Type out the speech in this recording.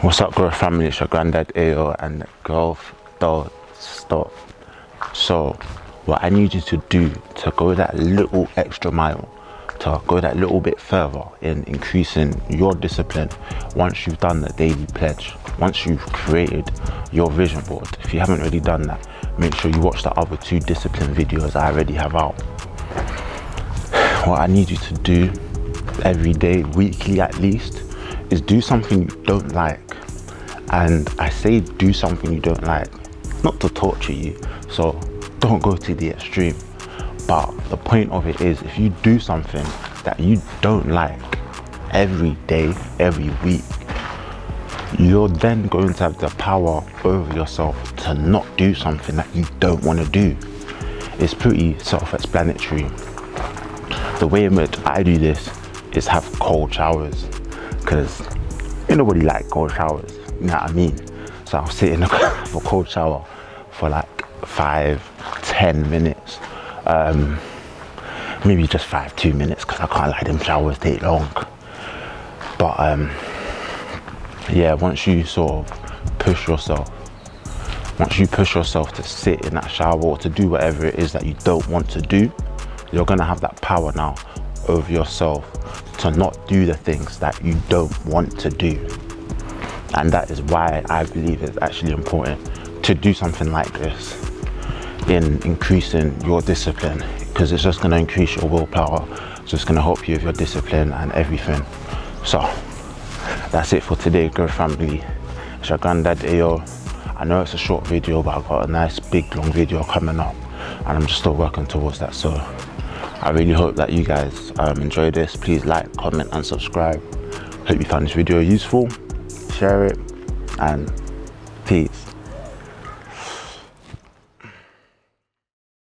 What's up, girl family? It's your Grandad AO and girl don't stop. So, what I need you to do to go that little extra mile, to go that little bit further in increasing your discipline once you've done the daily pledge, once you've created your vision board. If you haven't already done that, make sure you watch the other two discipline videos I already have out. What I need you to do every day, weekly at least, is do something you don't like. And I say do something you don't like, not to torture you, so don't go to the extreme. But the point of it is, if you do something that you don't like every day, every week, you're then going to have the power over yourself to not do something that you don't want to do. It's pretty self explanatory. The way in which I do this is have cold showers because nobody like cold showers, you know what I mean? So I'll sit in a cold shower for like five, ten minutes. Um, maybe just five, two minutes because I can't let them showers take long. But um, yeah, once you sort of push yourself, once you push yourself to sit in that shower or to do whatever it is that you don't want to do, you're gonna have that power now over yourself to not do the things that you don't want to do. And that is why I believe it's actually important to do something like this in increasing your discipline because it's just going to increase your willpower. So it's just going to help you with your discipline and everything. So that's it for today, girl family. It's your Grandad AO. I know it's a short video, but I've got a nice big long video coming up and I'm just still working towards that. So I really hope that you guys um, enjoy this. Please like, comment and subscribe. Hope you found this video useful. Share it and peace.